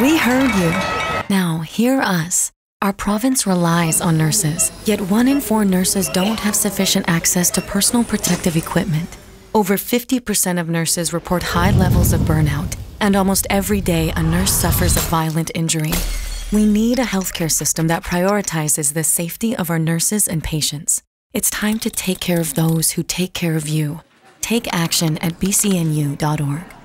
We heard you. Now, hear us. Our province relies on nurses, yet one in four nurses don't have sufficient access to personal protective equipment. Over 50% of nurses report high levels of burnout, and almost every day a nurse suffers a violent injury. We need a healthcare system that prioritizes the safety of our nurses and patients. It's time to take care of those who take care of you. Take action at bcnu.org.